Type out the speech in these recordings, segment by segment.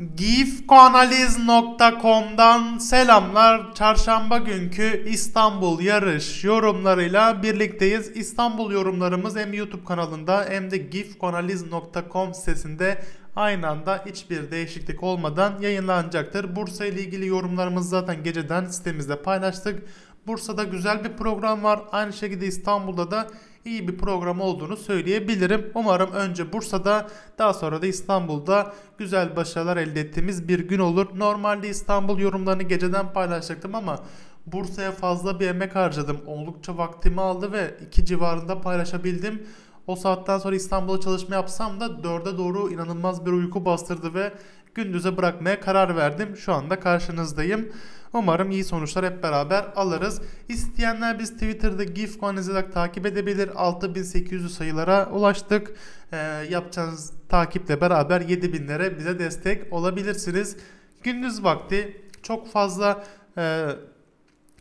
gifkanaliz.com'dan selamlar. Çarşamba günkü İstanbul yarış yorumlarıyla birlikteyiz. İstanbul yorumlarımız hem YouTube kanalında hem de gifkanaliz.com sitesinde aynı anda hiçbir değişiklik olmadan yayınlanacaktır. Bursa ile ilgili yorumlarımızı zaten geceden sitemizde paylaştık. Bursa'da güzel bir program var. Aynı şekilde İstanbul'da da iyi bir program olduğunu söyleyebilirim. Umarım önce Bursa'da daha sonra da İstanbul'da güzel başarılar elde ettiğimiz bir gün olur. Normalde İstanbul yorumlarını geceden paylaşacaktım ama Bursa'ya fazla bir emek harcadım. Oldukça vaktimi aldı ve iki civarında paylaşabildim. O saatten sonra İstanbul'a çalışma yapsam da 4'e doğru inanılmaz bir uyku bastırdı ve gündüze bırakmaya karar verdim. Şu anda karşınızdayım. Umarım iyi sonuçlar hep beraber alırız. İsteyenler biz Twitter'da GIF analizarak takip edebilir. 6800 sayılara ulaştık. Ee, yapacağınız takiple beraber 7000'lere bize destek olabilirsiniz. Gündüz vakti çok fazla e,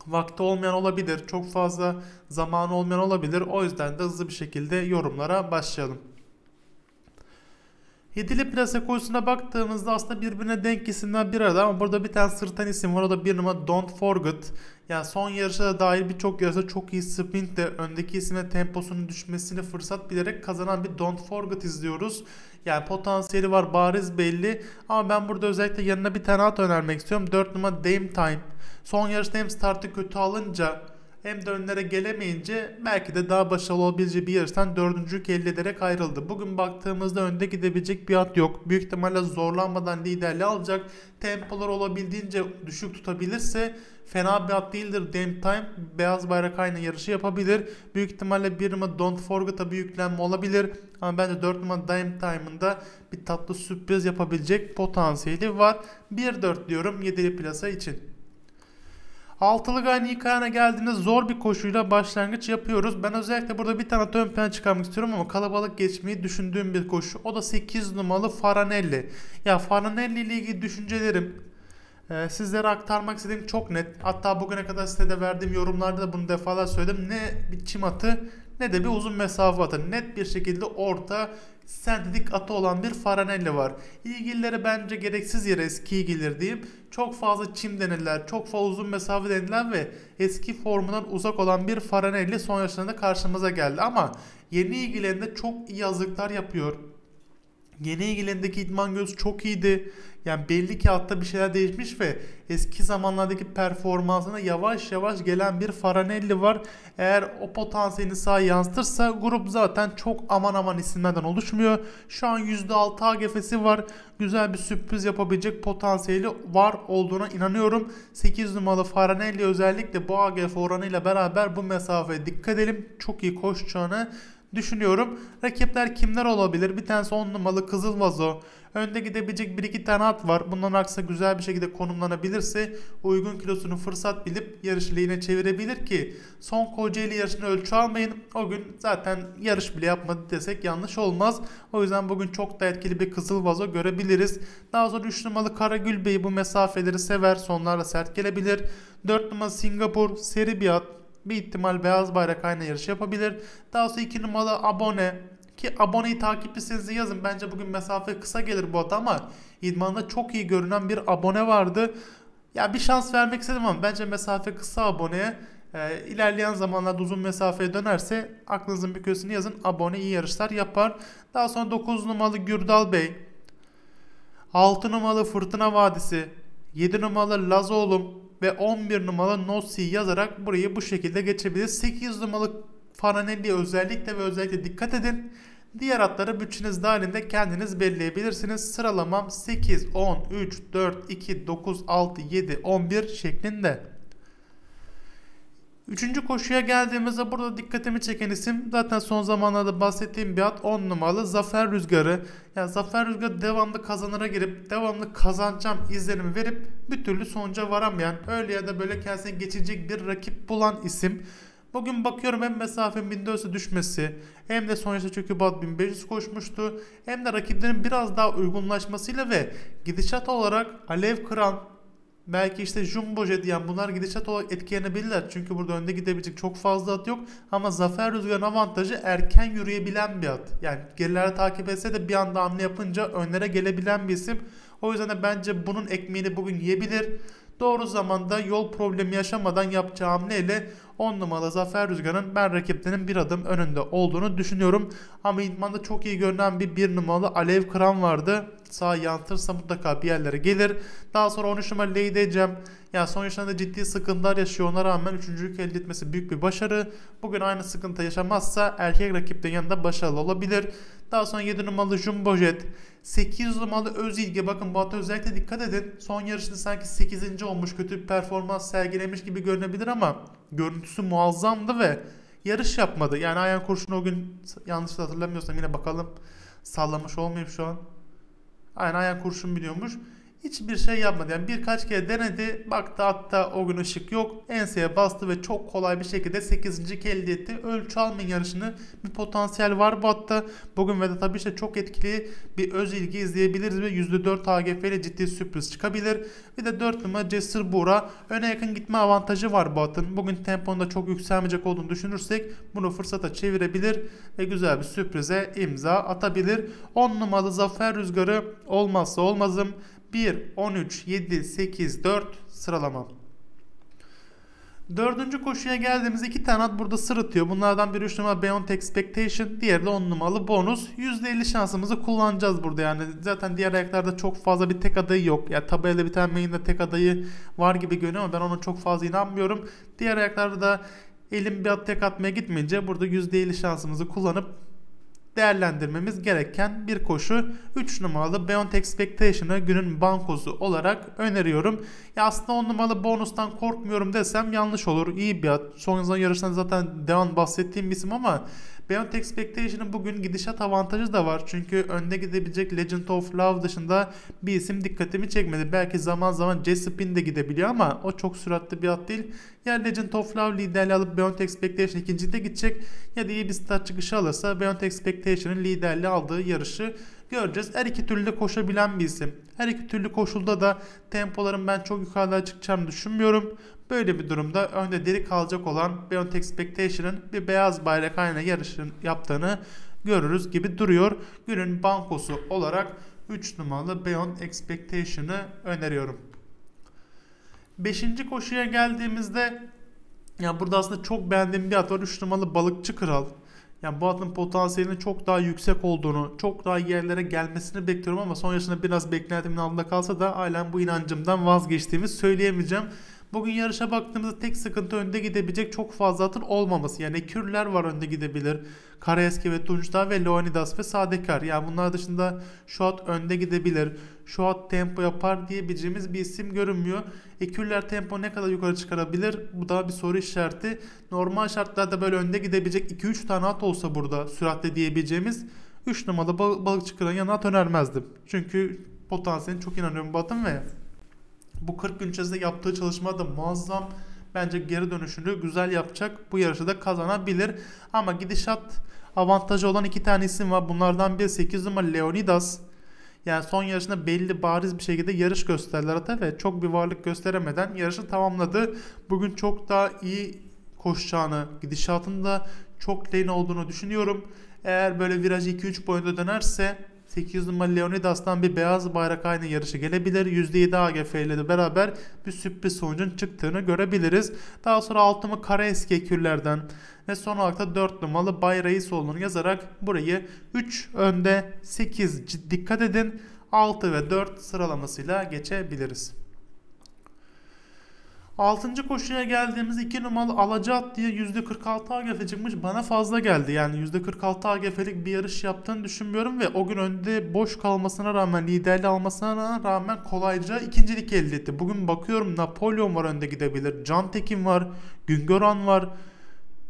vakti olmayan olabilir. Çok fazla zamanı olmayan olabilir. O yüzden de hızlı bir şekilde yorumlara başlayalım. Yedili plase koşusuna baktığımızda aslında birbirine denk isimler bir arada ama burada bir tane sırtan isim var o da bir numara Don't Forget. Yani son yarışa da dair birçok yarışta çok iyi sprintle öndeki isime temposunun düşmesini fırsat bilerek kazanan bir Don't Forget izliyoruz. Yani potansiyeli var bariz belli ama ben burada özellikle yanına bir tane at önermek istiyorum. 4 numara Dame Time. Son yarışta hem startı kötü alınca hem de önlere gelemeyince belki de daha başarılı olabileceği bir yarıştan dördüncülük elde ederek ayrıldı. Bugün baktığımızda önde gidebilecek bir at yok. Büyük ihtimalle zorlanmadan liderliği alacak. Tempolar olabildiğince düşük tutabilirse fena bir at değildir. Dame Time beyaz bayrak aynı yarışı yapabilir. Büyük ihtimalle bir numara Don't Forget'a bir yüklenme olabilir. Ama bence 4 numara Dame Time'ın da bir tatlı sürpriz yapabilecek potansiyeli var. 1-4 diyorum 7'li plasa için. Altılı gayrı ilk ayağına geldiğinde zor bir koşuyla başlangıç yapıyoruz. Ben özellikle burada bir tane ön plan çıkarmak istiyorum ama kalabalık geçmeyi düşündüğüm bir koşu. O da 8 numaralı Faranelli. Ya Faranelli ile ilgili düşüncelerim e, sizlere aktarmak istediğim çok net. Hatta bugüne kadar sitede verdiğim yorumlarda da bunu defalar söyledim. Ne bir çim atı ne de bir uzun mesafe atı. Net bir şekilde orta sentetik atı olan bir Faranelli var. İlgilileri bence gereksiz yere eski ilgilir diyeyim. Çok fazla çim denilen, çok fazla uzun mesafe denilen ve eski formundan uzak olan bir Faranelli son yaşlarında karşımıza geldi. Ama yeni ilgilerinde çok iyi hazırlıklar yapıyor. Yeni ilgilerindeki idman gözü çok iyiydi. Yani belli ki hatta bir şeyler değişmiş ve eski zamanlardaki performansına yavaş yavaş gelen bir Faranelli var. Eğer o potansiyelini sağ yansıtırsa grup zaten çok aman aman isimlerden oluşmuyor. Şu an %6 AGF'si var. Güzel bir sürpriz yapabilecek potansiyeli var olduğuna inanıyorum. 8 numaralı Faranelli özellikle bu AGF oranıyla beraber bu mesafeye dikkat edelim. Çok iyi koşacağını düşünüyorum. Rakipler kimler olabilir? Bir tanesi 10 numaralı Kızıl Vazo. Önde gidebilecek bir iki tane at var. Bunların aksine güzel bir şekilde konumlanabilirse uygun kilosunu fırsat bilip yarış lehine çevirebilir ki son Kocaeli yarışını ölçü almayın. O gün zaten yarış bile yapmadı desek yanlış olmaz. O yüzden bugün çok da etkili bir kızıl vazo görebiliriz. Daha sonra 3 numaralı Karagül Bey bu mesafeleri sever. Sonlarla sert gelebilir. 4 numaralı Singapur seri bir at. Bir ihtimal beyaz bayrak aynı yarış yapabilir. Daha sonra 2 numaralı abone ki aboneyi takipçisinizi yazın. Bence bugün mesafe kısa gelir bu at ama idmanda çok iyi görünen bir abone vardı. Ya bir şans vermek istedim ama bence mesafe kısa aboneye. E, ilerleyen zamanlarda uzun mesafeye dönerse aklınızın bir köşesine yazın. Abone iyi yarışlar yapar. Daha sonra 9 numaralı Gürdal Bey. 6 numaralı Fırtına Vadisi. 7 numaralı Lazoğlum ve 11 numaralı Nossi yazarak burayı bu şekilde geçebilir. 8 numaralı Faranelli'ye özellikle ve özellikle dikkat edin. Diğer atları bütçeniz dahilinde kendiniz belirleyebilirsiniz. Sıralamam 8, 10, 3, 4, 2, 9, 6, 7, 11 şeklinde. Üçüncü koşuya geldiğimizde burada dikkatimi çeken isim zaten son zamanlarda bahsettiğim bir at 10 numaralı Zafer Rüzgarı. Yani Zafer Rüzgarı devamlı kazanıra girip devamlı kazanacağım izlenimi verip bir türlü sonuca varamayan öyle ya da böyle kendisine geçecek bir rakip bulan isim. Bugün bakıyorum hem mesafenin 1400'e düşmesi hem de sonuçta çünkü Bad 1500 koşmuştu hem de rakiplerin biraz daha uygunlaşmasıyla ve gidişat olarak Alev Kıran belki işte Jumbo diyen bunlar gidişat olarak etkilenebilirler. Çünkü burada önde gidebilecek çok fazla at yok. Ama Zafer Rüzgar'ın avantajı erken yürüyebilen bir at. Yani gerilere takip etse de bir anda hamle yapınca önlere gelebilen bir isim. O yüzden de bence bunun ekmeğini bugün yiyebilir. Doğru zamanda yol problemi yaşamadan yapacağı hamleyle 10 numaralı Zafer Rüzgar'ın ben rakiplerinin bir adım önünde olduğunu düşünüyorum. Ama idmanda çok iyi görünen bir 1 numaralı Alev Kıran vardı. Sağ yansırsa mutlaka bir yerlere gelir. Daha sonra 13 numaralı Lady Cem. Yani son yaşlarında ciddi sıkıntılar yaşıyor. Ona rağmen üçüncülük elde etmesi büyük bir başarı. Bugün aynı sıkıntı yaşamazsa erkek rakiplerin yanında başarılı olabilir. Daha sonra 7 numaralı Jumbo Jet. 8 numaralı Özilge bakın bu özellikle dikkat edin. Son yarışında sanki 8. olmuş kötü bir performans sergilemiş gibi görünebilir ama görüntüsü muazzamdı ve yarış yapmadı. Yani Ayhan Kurşun o gün yanlış hatırlamıyorsam yine bakalım sallamış olmayayım şu an. Aynen Ayhan Kurşun biliyormuş hiçbir şey yapmadı. Yani birkaç kere denedi. Baktı hatta o gün ışık yok. Enseye bastı ve çok kolay bir şekilde 8. elde etti. Ölçü almayın yarışını. Bir potansiyel var bu hatta. Bugün Vedat tabii işte çok etkili bir öz ilgi izleyebiliriz ve %4 AGF ile ciddi sürpriz çıkabilir. Bir de 4 numara Cesur Buğra. Öne yakın gitme avantajı var bu atın. Bugün temponda çok yükselmeyecek olduğunu düşünürsek bunu fırsata çevirebilir ve güzel bir sürprize imza atabilir. 10 numaralı Zafer Rüzgarı olmazsa olmazım. 1, 13, 7, 8, 4 sıralama. Dördüncü koşuya geldiğimiz iki tane at burada sırıtıyor. Bunlardan biri 3 numara Beyond Expectation. Diğeri de 10 numaralı bonus. %50 şansımızı kullanacağız burada yani. Zaten diğer ayaklarda çok fazla bir tek adayı yok. Yani tabelada bir tane main'de tek adayı var gibi görünüyor ama ben ona çok fazla inanmıyorum. Diğer ayaklarda da elim bir at tek atmaya gitmeyince burada %50 şansımızı kullanıp değerlendirmemiz gereken bir koşu. 3 numaralı Beyond Expectation'ı günün bankosu olarak öneriyorum. Ya aslında 10 numaralı bonustan korkmuyorum desem yanlış olur. İyi bir at. Son yarıştan zaten devam bahsettiğim bir isim ama Beyond Expectation'ın bugün gidişat avantajı da var. Çünkü önde gidebilecek Legend of Love dışında bir isim dikkatimi çekmedi. Belki zaman zaman Jessipin de gidebiliyor ama o çok süratli bir at değil. Ya Legend of Love liderliği alıp Beyond Expectation ikincide gidecek ya da iyi bir start çıkışı alırsa Beyond Expectation'ın liderliği aldığı yarışı göreceğiz. Her iki türlü de koşabilen bir isim. Her iki türlü koşulda da tempoların ben çok yukarıda çıkacağını düşünmüyorum. Böyle bir durumda önde deri kalacak olan Beyond Expectation'ın bir beyaz bayrak haline yarışın yaptığını görürüz gibi duruyor. Günün bankosu olarak 3 numaralı Beyond Expectation'ı öneriyorum. 5. koşuya geldiğimizde ya burada aslında çok beğendiğim bir at var. 3 numaralı Balıkçı Kral. Yani bu atın potansiyelinin çok daha yüksek olduğunu, çok daha yerlere gelmesini bekliyorum ama son yaşında biraz beklentimin altında kalsa da halen bu inancımdan vazgeçtiğimi söyleyemeyeceğim. Bugün yarışa baktığımızda tek sıkıntı önde gidebilecek çok fazla atın olmaması. Yani Kürler var önde gidebilir. Karaeski ve Tunçdağ ve Leonidas ve Sadekar. Yani bunlar dışında şu at önde gidebilir. Şu at tempo yapar diyebileceğimiz bir isim görünmüyor. Ekürler tempo ne kadar yukarı çıkarabilir? Bu da bir soru işareti. Normal şartlarda böyle önde gidebilecek 2-3 tane at olsa burada süratle diyebileceğimiz 3 numaralı balıkçı kıran yanına at önermezdim. Çünkü potansiyeline çok inanıyorum bu atın ve bu 40 gün içerisinde yaptığı çalışma da muazzam. Bence geri dönüşünü güzel yapacak. Bu yarışı da kazanabilir. Ama gidişat avantajı olan iki tane isim var. Bunlardan biri 8 numara Leonidas. Yani son yarışında belli bariz bir şekilde yarış gösterdiler hatta ve çok bir varlık gösteremeden yarışı tamamladı. Bugün çok daha iyi koşacağını, gidişatında çok lane olduğunu düşünüyorum. Eğer böyle virajı 2-3 boyunda dönerse 8 numaralı Leonidas'tan bir beyaz bayrak aynı yarışı gelebilir. %7 AGF ile de beraber bir sürpriz sonucun çıktığını görebiliriz. Daha sonra 6 numaralı kara eski ekürlerden ve son olarak da 4 numaralı Bay Reisoğlu'nu yazarak burayı 3 önde 8 dikkat edin 6 ve 4 sıralamasıyla geçebiliriz. 6. koşuya geldiğimiz 2 numaralı Alacat diye %46 AGF çıkmış. Bana fazla geldi. Yani %46 AGF'lik bir yarış yaptığını düşünmüyorum ve o gün önde boş kalmasına rağmen liderli almasına rağmen kolayca ikincilik elde etti. Bugün bakıyorum Napolyon var önde gidebilir. Can Tekin var. Güngöran var.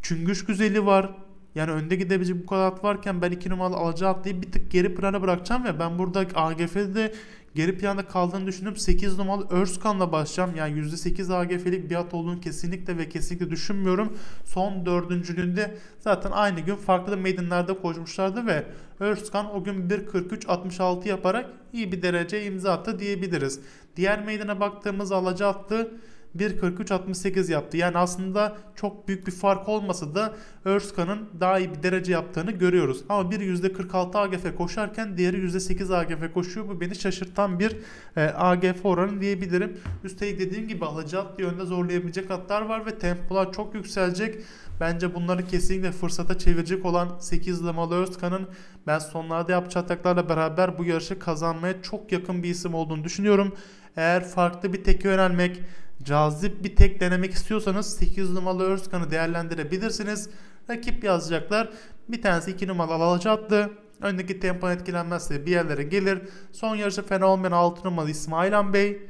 Çüngüş Güzeli var. Yani önde gidebilecek bu kadar at varken ben 2 numaralı alacağı atlayıp bir tık geri plana bırakacağım ve ben burada AGF'de geri planda kaldığını düşünüp 8 numaralı Örskan'la başlayacağım. Yani %8 AGF'lik bir at olduğunu kesinlikle ve kesinlikle düşünmüyorum. Son dördüncülüğünde zaten aynı gün farklı meydanlarda koşmuşlardı ve Örskan o gün 1.43.66 yaparak iyi bir derece imza attı diyebiliriz. Diğer meydana baktığımız alaca attı 1.43.68 yaptı. Yani aslında çok büyük bir fark olmasa da Özkan'ın daha iyi bir derece yaptığını görüyoruz. Ama biri %46 AGF koşarken diğeri %8 AGF koşuyor. Bu beni şaşırtan bir e, AGF oranı diyebilirim. Üstelik dediğim gibi alıcı atlı yönde zorlayabilecek atlar var ve tempolar çok yükselecek. Bence bunları kesinlikle fırsata çevirecek olan 8 numaralı Özkan'ın ben sonlarda yapacağı ataklarla beraber bu yarışı kazanmaya çok yakın bir isim olduğunu düşünüyorum. Eğer farklı bir teke yönelmek, cazip bir tek denemek istiyorsanız 8 numaralı Özkan'ı değerlendirebilirsiniz. Rakip yazacaklar. Bir tanesi 2 numaralı alıcı attı. Öndeki tempo etkilenmezse bir yerlere gelir. Son yarışı fena olmayan 6 numaralı İsmail Bey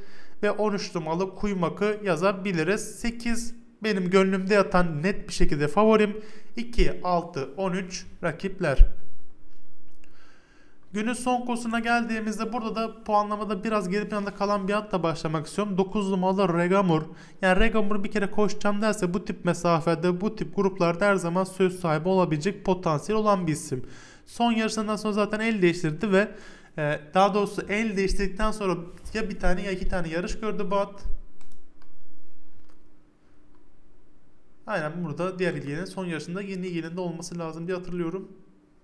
ve 13 numaralı Kuymak'ı yazabiliriz. 8 benim gönlümde yatan net bir şekilde favorim 2, 6, 13 rakipler. Günün son kursuna geldiğimizde burada da puanlamada biraz geri planda kalan bir atla başlamak istiyorum. 9 numaralı Regamur. Yani Regamur bir kere koşacağım derse bu tip mesafede bu tip gruplarda her zaman söz sahibi olabilecek potansiyel olan bir isim. Son yarışından sonra zaten el değiştirdi ve e, daha doğrusu el değiştirdikten sonra ya bir tane ya iki tane yarış gördü bu at. Aynen burada diğer ilginin son yarışında yeni ilgilinde olması lazım diye hatırlıyorum.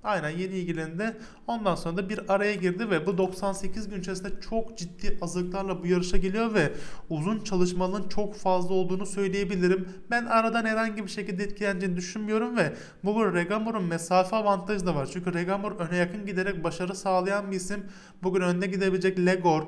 Aynen yeni ilgilinde. Ondan sonra da bir araya girdi ve bu 98 gün içerisinde çok ciddi azıklarla bu yarışa geliyor ve uzun çalışmanın çok fazla olduğunu söyleyebilirim. Ben aradan herhangi bir şekilde etkileneceğini düşünmüyorum ve bugün Regamor'un mesafe avantajı da var. Çünkü Regamor öne yakın giderek başarı sağlayan bir isim. Bugün önde gidebilecek Legor.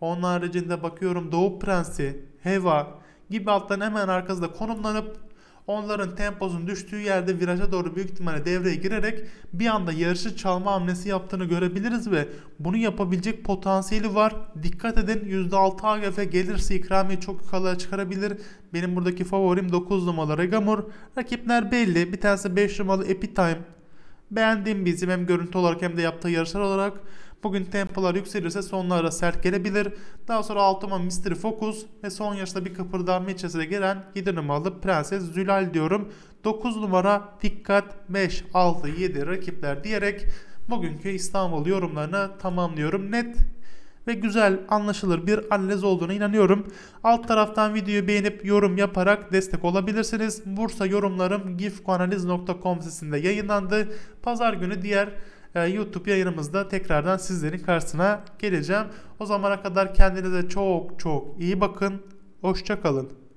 Onun haricinde bakıyorum Doğu Prensi, Heva gibi alttan hemen arkasında konumlanıp onların temposunun düştüğü yerde viraja doğru büyük ihtimalle devreye girerek bir anda yarışı çalma hamlesi yaptığını görebiliriz ve bunu yapabilecek potansiyeli var. Dikkat edin %6 AGF gelirse ikramiye çok yukarıya çıkarabilir. Benim buradaki favorim 9 numaralı Regamur. Rakipler belli. Bir tanesi 5 numaralı Epitime. Beğendiğim bir isim hem görüntü olarak hem de yaptığı yarışlar olarak. Bugün tempolar yükselirse sonlara sert gelebilir. Daha sonra altıma Mystery Focus ve son yaşta bir kıpırdanma içerisine giren 7 numaralı Prenses Zülal diyorum. 9 numara dikkat 5, 6, 7 rakipler diyerek bugünkü İstanbul yorumlarını tamamlıyorum. Net ve güzel anlaşılır bir analiz olduğuna inanıyorum. Alt taraftan videoyu beğenip yorum yaparak destek olabilirsiniz. Bursa yorumlarım gifkoanaliz.com sitesinde yayınlandı. Pazar günü diğer e, YouTube yayınımızda tekrardan sizlerin karşısına geleceğim. O zamana kadar kendinize çok çok iyi bakın. Hoşçakalın.